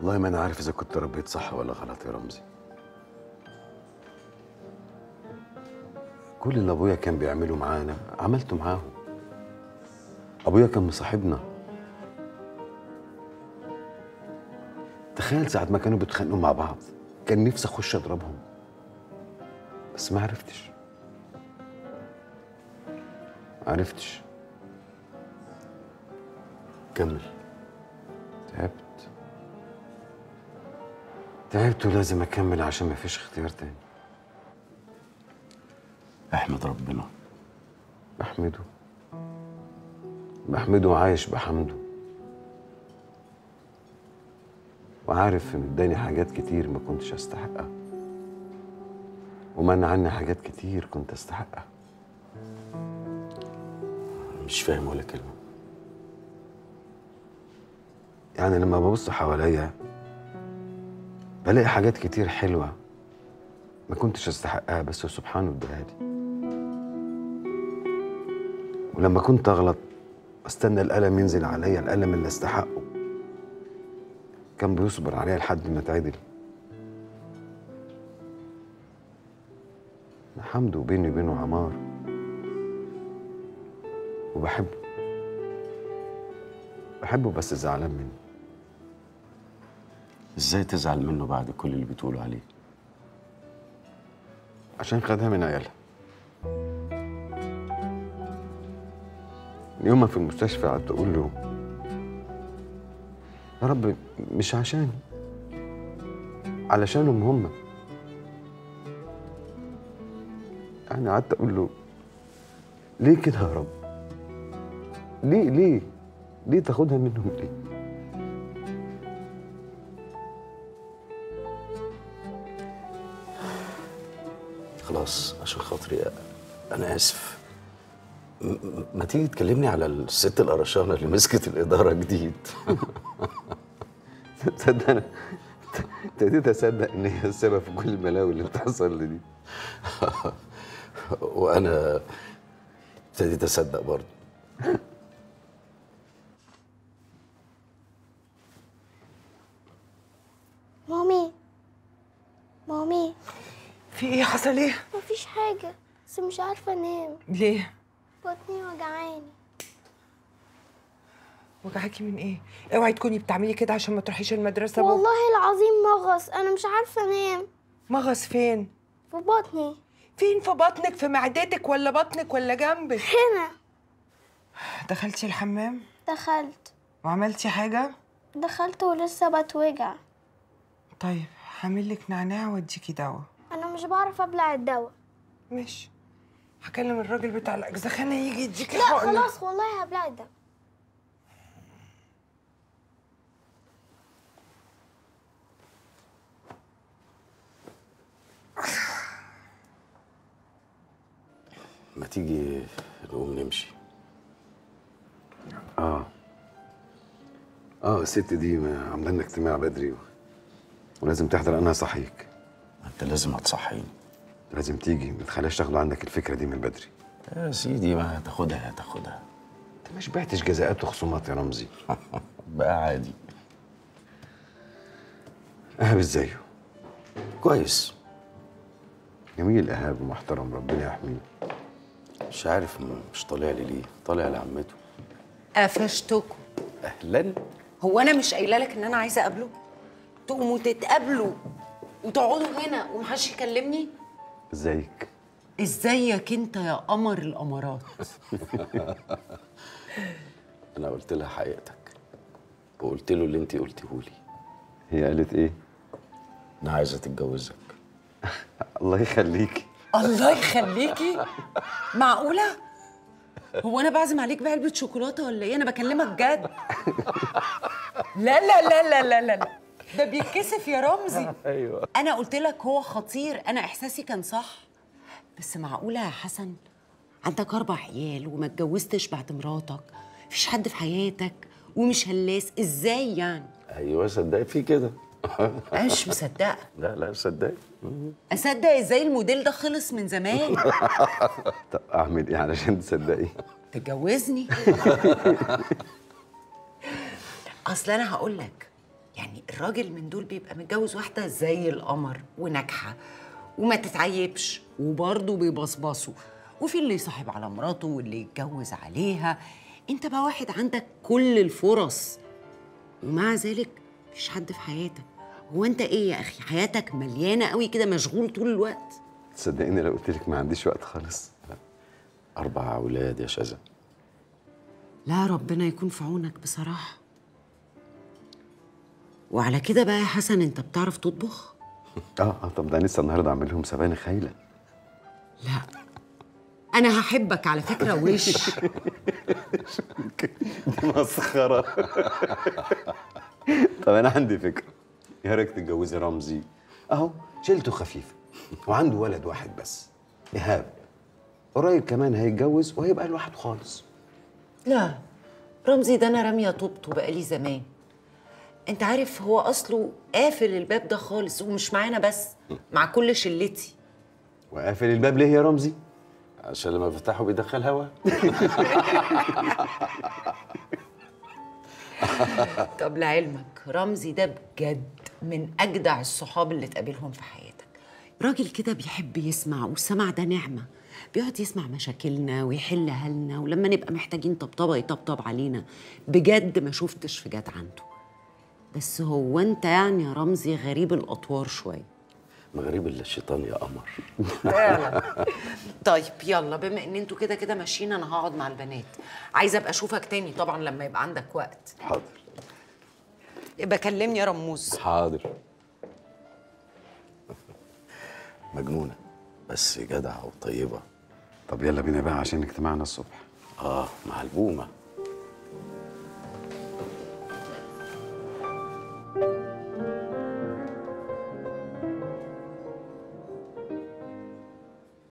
والله ما أنا عارف إذا كنت ربيت صح ولا غلط يا رمزي. كل اللي أبويا كان بيعمله معانا عملته معاهم. أبويا كان مصاحبنا. تخيل ساعة ما كانوا بيتخانقوا مع بعض كان نفسي أخش أضربهم. بس ما عرفتش. عرفتش. كمل. تعبت. تعبت ولازم أكمل عشان ما فيش اختيار تاني. احمد ربنا. بحمده. بحمده وعايش بحمده. وعارف إن إداني حاجات كتير ما كنتش أستحقها. ومنع عني حاجات كتير كنت أستحقها. مش فاهم ولا كلمة. يعني لما ببص حواليا بلاقي حاجات كتير حلوة ما كنتش أستحقها بس سبحانه اداها لي ولما كنت أغلط استنى الألم ينزل عليا الألم اللي أستحقه. كان بيصبر عليا لحد ما أتعدل. حمده بيني وبينه عمار. وبحبه. بحبه بس زعلان مني. إزاي تزعل منه بعد كل اللي بتقوله عليه؟ عشان خدها من عيالها. يوم ما في المستشفى قعدت أقول له يا رب مش عشاني علشانهم هم. يعني قعدت أقول له ليه كده يا رب؟ ليه ليه؟ ليه تاخدها منهم ليه؟ خلاص عشان خاطري أنا آسف. ما تيجي تكلمني على الست القرشانه اللي مسكت الإدارة جديد؟ تصدق أنا ابتديت أصدق إن هي السبب في كل البلاوي اللي بتحصل لي دي. وأنا ابتديت أصدق برضه. مامي. مامي. في إيه حصل إيه؟ مفيش حاجة بس مش عارفة أنام ليه؟ بطني وجعاني وجعاكي من إيه؟ أوعي تكوني بتعملي كده عشان ما تروحيش المدرسة بكره والله العظيم مغص أنا مش عارفة أنام مغص فين؟ في بطني فين في بطنك في معدتك ولا بطنك ولا جنبك؟ هنا دخلتي الحمام دخلت وعملتي حاجة؟ دخلت ولسه بتوجع طيب هعمل لك نعناع وأديكي دواء أنا مش بعرف ابلع الدواء. ماشي. هكلم الراجل بتاع الاجزخانه يجي يديكي لا حقنه خلاص والله هبلع الدواء. ما تيجي نقوم نمشي. آه. آه الست دي عاملة لنا اجتماع بدري و... ولازم تحضر أنا صحيك. انت لازم هتصحيني. لازم تيجي ما تخليهاش تاخدوا عنك الفكرة دي من بدري. يا سيدي ما هتاخدها هتاخدها انت ما شبعتش جزاءات وخصومات يا رمزي؟ بقى عادي. ايهاب ازايه كويس. جميل ايهاب ومحترم ربنا يحميه. مش عارف مش طالع لي ليه؟ طالع لعمته. قفشتكم. أهلا؟ هو أنا مش قايلة لك إن أنا عايزة أقابله؟ تقوموا تتقابلوا. وتقعدوا هنا ومحدش يكلمني؟ إزيك؟ إزيك أنت يا قمر القمرات؟ أنا قلت لها حقيقتك وقلت له اللي انت قلتيه لي. هي قالت إيه؟ أنا عايزة تتجوزك الله يخليكي الله يخليكي معقولة؟ هو أنا بعزم عليك بعلبه شوكولاتة ولا إيه؟ أنا بكلمك جد. لا لا لا لا لا لا لا. ده بيتكسف يا رمزي. أيوه. أنا قلت لك هو خطير. أنا إحساسي كان صح. بس معقولة يا حسن؟ عندك أربع عيال وما اتجوزتش بعد مراتك. مفيش حد في حياتك ومش هلاس. إزاي يعني؟ أيوه صدقت في كده. أنا مش مصدقة. لا لا صدقت أصدق إزاي الموديل ده خلص من زمان؟ طب أعمل إيه علشان تصدقي؟ تتجوزني أصل أنا هقول لك. يعني الراجل من دول بيبقى متجوز واحدة زي القمر وناجحة وما تتعيبش وبرضه بيبصبصوا. وفي اللي يصاحب على مراته واللي يتجوز عليها. انت بقى واحد عندك كل الفرص. ومع ذلك مفيش حد في حياتك. هو انت إيه يا أخي؟ حياتك مليانة قوي كده مشغول طول الوقت؟ تصدقيني لو قلت لك ما عنديش وقت خالص. أربع أولاد يا شذا. لا ربنا يكون في عونك بصراحة. وعلى كده بقى يا حسن انت بتعرف تطبخ؟ آه آه طب ده لسه النهارده اعمل لهم سبانخ خايلة. لا. أنا هحبك على فكرة وش دي مسخرة. طب أنا عندي فكرة. يا ريت تتجوزي رمزي. أهو شيلته خفيفه وعنده ولد واحد بس. إيهاب. قريب كمان هيتجوز وهيبقى لوحده خالص. لا رمزي ده أنا رامية طوبته بقالي زمان. انت عارف هو اصله قافل الباب ده خالص ومش معانا بس مع كل شلتي. وقافل الباب ليه يا رمزي؟ عشان لما بفتحه بيدخل هوا. طب لعلمك رمزي ده بجد من أجدع الصحاب اللي تقابلهم في حياتك. راجل كده بيحب يسمع والسمع ده نعمة. بيقعد يسمع مشاكلنا ويحلها لنا ولما نبقى محتاجين طبطبة يطبطب علينا. بجد ما شفتش في جد عنده. بس هو انت يعني يا رمزي غريب الأطوار شوية. مغرب إلا الشيطان يا قمر. طيب يلا بما إن أنتوا كده كده ماشيين أنا هقعد مع البنات. عايزة أبقى أشوفك تاني طبعا لما يبقى عندك وقت. حاضر. يبقى كلمني يا رموز. حاضر. مجنونة بس جدعة وطيبة. طب يلا بينا بقى عشان اجتماعنا الصبح. آه مع البومة.